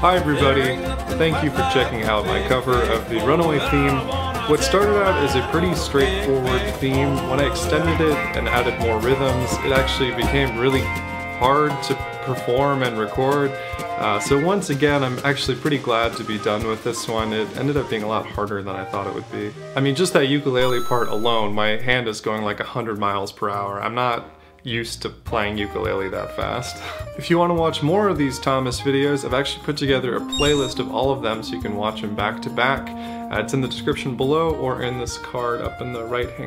Hi everybody, thank you for checking out my cover of the Runaway theme. What started out as a pretty straightforward theme, when I extended it and added more rhythms, it actually became really hard to perform and record. Uh, so once again, I'm actually pretty glad to be done with this one. It ended up being a lot harder than I thought it would be. I mean, just that ukulele part alone, my hand is going like 100 miles per hour. I'm not used to playing ukulele that fast. If you want to watch more of these Thomas videos, I've actually put together a playlist of all of them so you can watch them back to back. Uh, it's in the description below or in this card up in the right hand